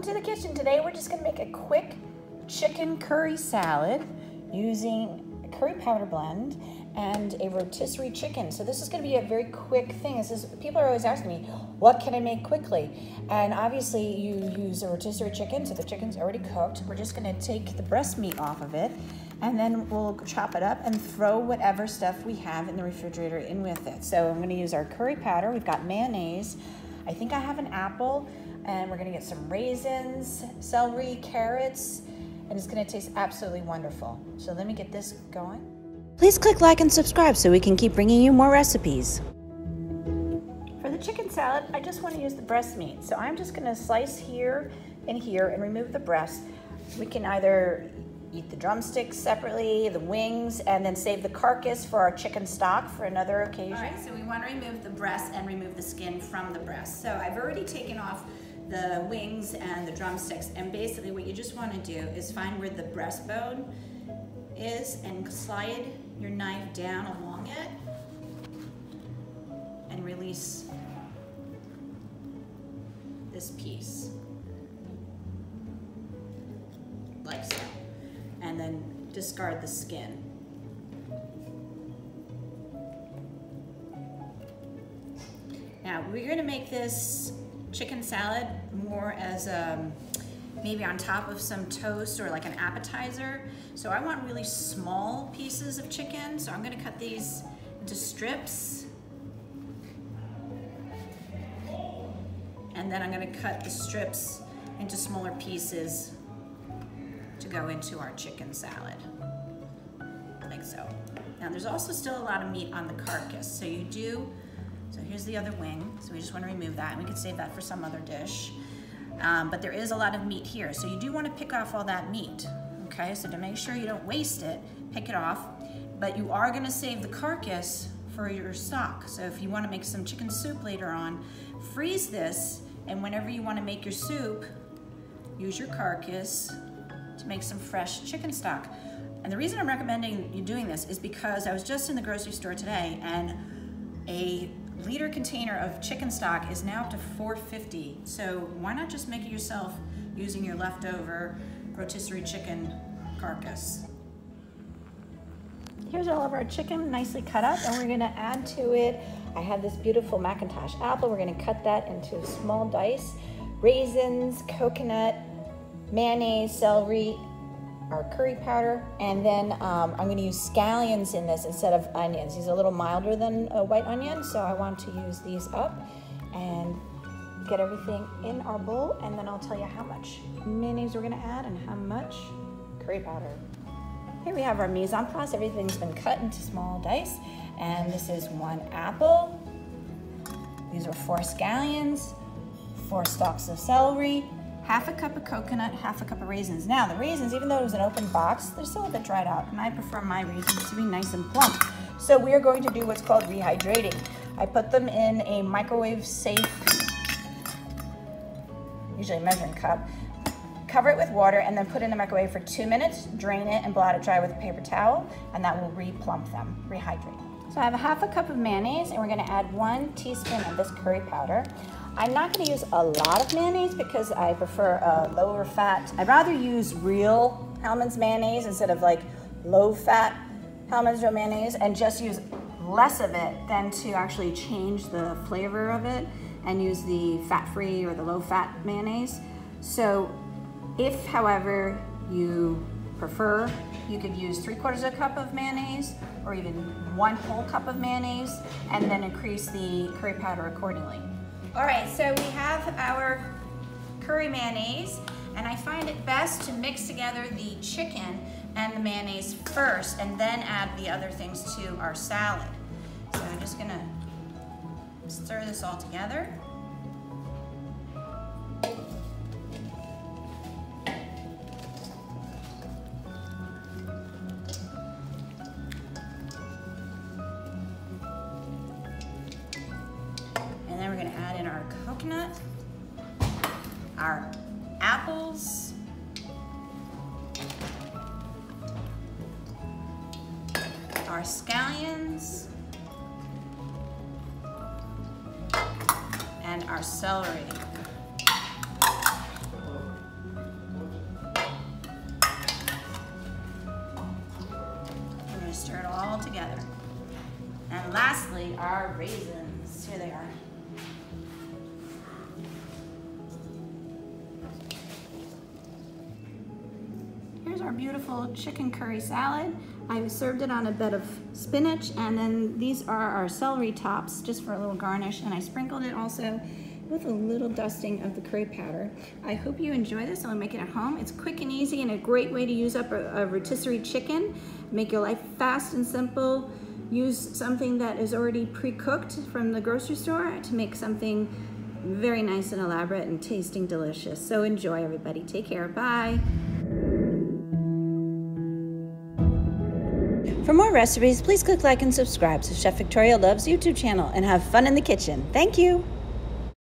welcome to the kitchen. Today we're just gonna make a quick chicken curry salad using a curry powder blend and a rotisserie chicken. So this is gonna be a very quick thing. This is, people are always asking me, what can I make quickly? And obviously you use a rotisserie chicken, so the chicken's already cooked. We're just gonna take the breast meat off of it and then we'll chop it up and throw whatever stuff we have in the refrigerator in with it. So I'm gonna use our curry powder. We've got mayonnaise. I think I have an apple and we're gonna get some raisins, celery, carrots, and it's gonna taste absolutely wonderful. So let me get this going. Please click like and subscribe so we can keep bringing you more recipes. For the chicken salad, I just wanna use the breast meat. So I'm just gonna slice here and here and remove the breast. We can either eat the drumsticks separately, the wings, and then save the carcass for our chicken stock for another occasion. All right, so we want to remove the breast and remove the skin from the breast. So I've already taken off the wings and the drumsticks, and basically what you just want to do is find where the breastbone is and slide your knife down along it and release this piece, like so and then discard the skin. Now we're gonna make this chicken salad more as a, um, maybe on top of some toast or like an appetizer. So I want really small pieces of chicken. So I'm gonna cut these into strips. And then I'm gonna cut the strips into smaller pieces go into our chicken salad, like so. Now there's also still a lot of meat on the carcass, so you do, so here's the other wing, so we just wanna remove that, and we can save that for some other dish. Um, but there is a lot of meat here, so you do wanna pick off all that meat, okay? So to make sure you don't waste it, pick it off, but you are gonna save the carcass for your stock. So if you wanna make some chicken soup later on, freeze this, and whenever you wanna make your soup, use your carcass, make some fresh chicken stock. And the reason I'm recommending you doing this is because I was just in the grocery store today and a liter container of chicken stock is now up to 450. So why not just make it yourself using your leftover rotisserie chicken carcass? Here's all of our chicken nicely cut up and we're gonna add to it, I have this beautiful McIntosh apple. We're gonna cut that into small dice. Raisins, coconut, mayonnaise, celery, our curry powder, and then um, I'm gonna use scallions in this instead of onions. These are a little milder than a white onion, so I want to use these up and get everything in our bowl, and then I'll tell you how much mayonnaise we're gonna add and how much curry powder. Here we have our mise en place. Everything's been cut into small dice, and this is one apple. These are four scallions, four stalks of celery, half a cup of coconut, half a cup of raisins. Now the raisins, even though it was an open box, they're still a bit dried out and I prefer my raisins to be nice and plump. So we are going to do what's called rehydrating. I put them in a microwave safe, usually measuring cup, cover it with water and then put in the microwave for two minutes, drain it and blot it dry with a paper towel and that will re-plump them, rehydrate. So I have a half a cup of mayonnaise and we're gonna add one teaspoon of this curry powder. I'm not gonna use a lot of mayonnaise because I prefer a lower fat. I'd rather use real Hellmann's mayonnaise instead of like low fat Hellmann's real mayonnaise and just use less of it than to actually change the flavor of it and use the fat-free or the low-fat mayonnaise. So if, however, you prefer, you could use three quarters of a cup of mayonnaise or even one whole cup of mayonnaise and then increase the curry powder accordingly. All right, so we have our curry mayonnaise, and I find it best to mix together the chicken and the mayonnaise first, and then add the other things to our salad. So I'm just gonna stir this all together. coconut, our apples, our scallions, and our celery. We're gonna stir it all together. And lastly, our raisins. Here they are. Our beautiful chicken curry salad. I served it on a bed of spinach and then these are our celery tops just for a little garnish and I sprinkled it also with a little dusting of the curry powder. I hope you enjoy this. I'll make it at home. It's quick and easy and a great way to use up a, a rotisserie chicken. Make your life fast and simple. Use something that is already pre-cooked from the grocery store to make something very nice and elaborate and tasting delicious. So enjoy everybody. Take care. Bye. For more recipes, please click like and subscribe to Chef Victoria Loves YouTube channel and have fun in the kitchen. Thank you.